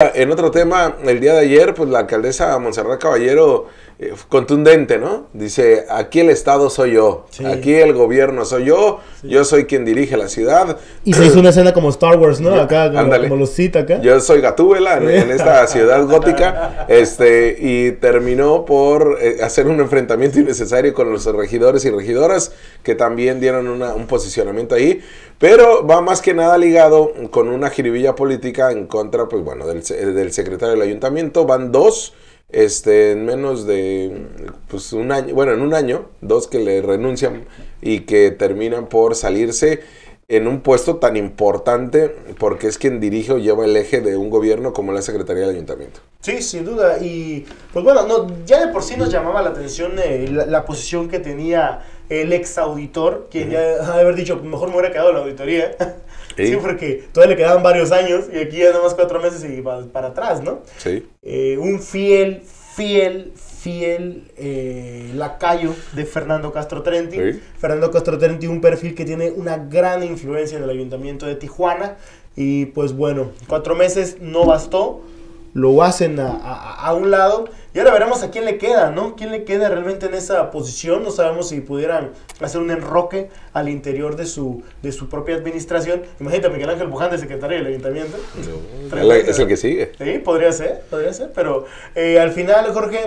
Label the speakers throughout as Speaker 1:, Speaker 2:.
Speaker 1: En otro tema, el día de ayer, pues la alcaldesa Monserrat Caballero, eh, contundente, ¿no? Dice, aquí el Estado soy yo,
Speaker 2: Sí.
Speaker 1: aquí el gobierno soy yo, yo soy quien dirige la ciudad.
Speaker 2: Y se hizo una escena como Star Wars, ¿no? Acá, como, como los cita acá.
Speaker 1: Yo soy Gatúbela en, en esta ciudad gótica, este, y terminó por eh, hacer un enfrentamiento innecesario con los regidores y regidoras que también dieron una- un posicionamiento ahí, pero va más que nada ligado con una jiribilla política en contra, pues bueno, del, se- del secretario del ayuntamiento. Van dos, este, en menos de, pues un año, bueno, en un año, dos que le renuncian y que terminan por salirse en un puesto tan importante porque es quien dirige o lleva el eje de un gobierno como la Secretaría del Ayuntamiento.
Speaker 3: Sí, sin duda. Y pues bueno, no, ya de por sí nos llamaba la atención eh, la, la posición que tenía el ex auditor, quien ya ha de haber dicho, mejor me hubiera quedado en la auditoría.
Speaker 1: Sí.
Speaker 3: Sí, porque todavía le quedaban varios años y aquí ya nada más cuatro meses y va para atrás, ¿no?
Speaker 1: Sí.
Speaker 3: Eh, un fiel, fiel, fiel eh, lacayo de Fernando Castro Trenti.
Speaker 1: Sí.
Speaker 3: Fernando Castro Trenti, un perfil que tiene una gran influencia en el ayuntamiento de Tijuana. Y pues bueno, cuatro meses no bastó. Lo hacen a, a- a un lado. Y ahora veremos a quién le queda, ¿no? ¿Quién le queda realmente en esa posición? No sabemos si pudieran hacer un enroque al interior de su, de su propia administración. Imagínate a Miguel Ángel Buján de secretario del ayuntamiento.
Speaker 1: Es el que sigue.
Speaker 3: Sí, podría ser, podría ser, pero eh, al final, Jorge,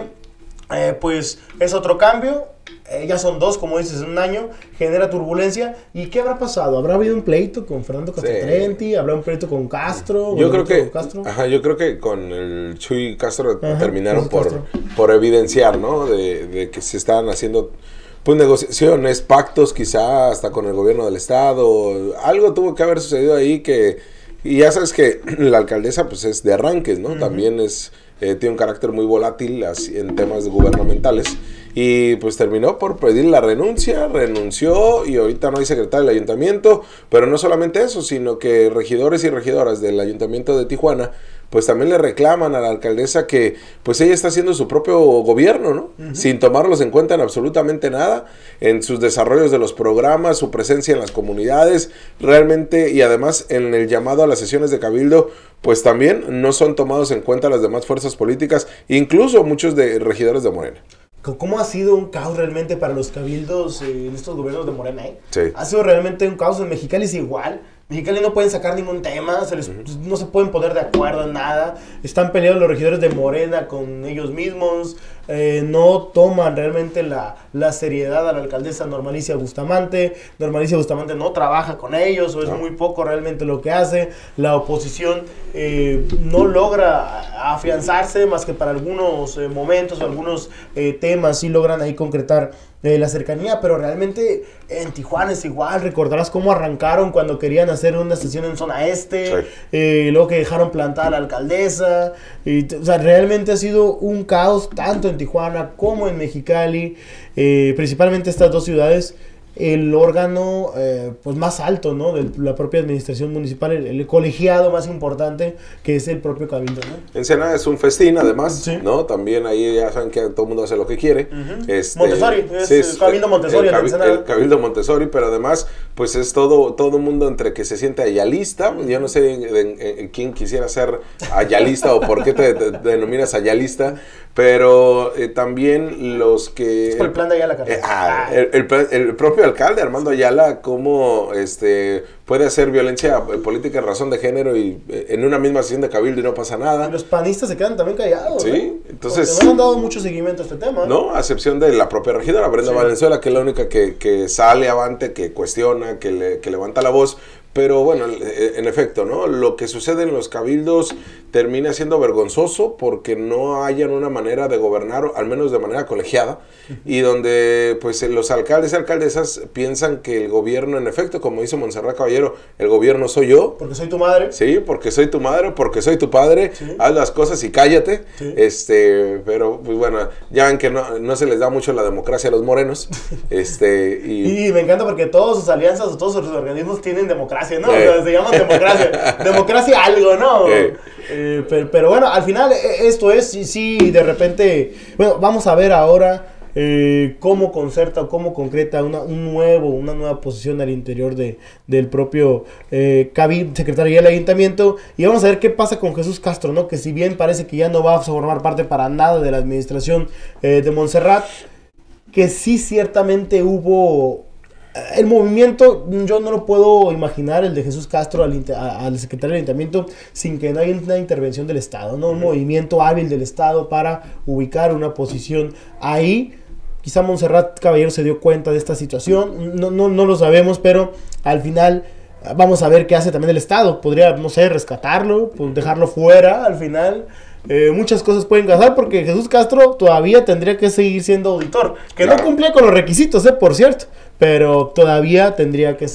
Speaker 3: eh, pues es otro cambio. Eh, ya son dos, como dices, en un año, genera turbulencia. ¿Y qué habrá pasado? ¿Habrá habido un pleito con Fernando Castro
Speaker 1: Sí.
Speaker 3: Trenti? ¿Habrá un pleito con Castro?
Speaker 1: Yo
Speaker 3: ¿Con
Speaker 1: creo que,
Speaker 3: Castro?
Speaker 1: ajá, yo creo que con el Chuy Castro
Speaker 3: Ajá,
Speaker 1: terminaron por,
Speaker 3: Castro.
Speaker 1: por evidenciar, ¿no? De, de que se estaban haciendo pues negociaciones, pactos quizá hasta con el gobierno del estado, algo tuvo que haber sucedido ahí que y ya sabes que la alcaldesa pues es de arranques, ¿no? También es eh, tiene un carácter muy volátil en temas gubernamentales. Y pues terminó por pedir la renuncia, renunció y ahorita no hay secretario del ayuntamiento, pero no solamente eso, sino que regidores y regidoras del ayuntamiento de Tijuana pues también le reclaman a la alcaldesa que pues ella está haciendo su propio gobierno, ¿no? Sin tomarlos en cuenta en absolutamente nada, en sus desarrollos de los programas, su presencia en las comunidades, realmente y además en el llamado a las sesiones de cabildo, pues también no son tomados en cuenta las demás fuerzas políticas, incluso muchos de regidores de Morena.
Speaker 3: ¿Cómo ha sido un caos realmente para los cabildos eh, en estos gobiernos de Morena? eh?
Speaker 1: Sí.
Speaker 3: Ha sido realmente un caos. En Mexicali es igual. Mexicali no pueden sacar ningún tema, se les- no se pueden poner de acuerdo en nada. Están peleados los regidores de Morena con ellos mismos. eh, no toman realmente la, la seriedad a la alcaldesa Normalicia Bustamante. Normalicia Bustamante no trabaja con ellos o es
Speaker 1: No.
Speaker 3: muy poco realmente lo que hace. La oposición eh, no logra afianzarse más que para algunos eh, momentos o algunos temas sí logran ahí concretar eh, la cercanía, pero realmente en Tijuana es igual. Recordarás cómo arrancaron cuando querían hacer una sesión en zona este,
Speaker 1: Sí.
Speaker 3: eh, luego que dejaron plantada a la alcaldesa. Y, o sea, realmente ha sido un caos tanto en Tijuana como en Mexicali, eh, principalmente estas dos ciudades. El órgano eh, pues más alto ¿no? de la propia administración municipal, el, el colegiado más importante que es el propio cabildo. ¿no?
Speaker 1: Ensenada es un festín, además,
Speaker 3: Sí.
Speaker 1: ¿no? También ahí ya saben que todo el mundo hace lo que quiere. Este,
Speaker 3: Montessori, es el Cabildo Montessori
Speaker 1: El, cabi- el Cabildo Montessori, pero además, pues es todo todo mundo entre que se siente ayalista. Yo no sé en, en- en quién quisiera ser ayalista o por qué te, te denominas ayalista, pero eh, también los que...
Speaker 3: Es por el plan de Ayala.
Speaker 1: Eh, ah, el, el el propio alcalde Armando Ayala, cómo este, puede hacer violencia eh, política en razón de género y eh, en una misma sesión de cabildo y no pasa nada.
Speaker 3: Y los panistas se quedan también callados.
Speaker 1: Sí,
Speaker 3: ¿eh?
Speaker 1: entonces-
Speaker 3: Porque no han dado mucho seguimiento a este tema.
Speaker 1: No, a excepción de la propia regidora, Brenda
Speaker 3: Sí.
Speaker 1: Valenzuela, que es la única que, que sale avante, que cuestiona, que, le- que levanta la voz. Pero bueno, en efecto, ¿no? Lo que sucede en los cabildos termina siendo vergonzoso porque no hayan una manera de gobernar, al menos de manera colegiada, y donde pues los alcaldes y alcaldesas piensan que el gobierno, en efecto, como dice Monserrat Caballero, el gobierno soy yo,
Speaker 3: Porque soy tu madre.
Speaker 1: Sí, porque soy tu madre, porque soy tu padre,
Speaker 3: Sí.
Speaker 1: haz las cosas y cállate.
Speaker 3: Sí.
Speaker 1: Este, pero pues bueno, ya ven que no, no se les da mucho la democracia a los morenos. Este, y,
Speaker 3: Y me encanta porque todas sus alianzas todos sus organismos tienen democracia, ¿no?
Speaker 1: Eh.
Speaker 3: O sea, se llaman democracia. democracia algo, ¿no?
Speaker 1: Eh.
Speaker 3: Eh, pero, pero bueno, al final eh, esto es, sí, sí, de repente, bueno, vamos a ver ahora eh, cómo concerta o cómo concreta una, un nuevo, una nueva posición al interior de, del propio eh, Cabi, secretario del ayuntamiento. Y vamos a ver qué pasa con Jesús Castro, ¿no? Que si bien parece que ya no va a formar parte para nada de la administración eh, de Montserrat, que sí ciertamente hubo el movimiento, yo no lo puedo imaginar, el de Jesús Castro al, secretario del ayuntamiento, sin que no haya una intervención del Estado, ¿no? Un movimiento hábil del Estado para ubicar una posición ahí. Quizá Montserrat Caballero se dio cuenta de esta situación, no, no, no lo sabemos, pero al final vamos a ver qué hace también el Estado. Podría, no sé, rescatarlo, pues, dejarlo fuera al final. Eh, muchas cosas pueden pasar porque Jesús Castro todavía tendría que seguir siendo auditor, que no cumplía con los requisitos, eh, por cierto, pero todavía tendría que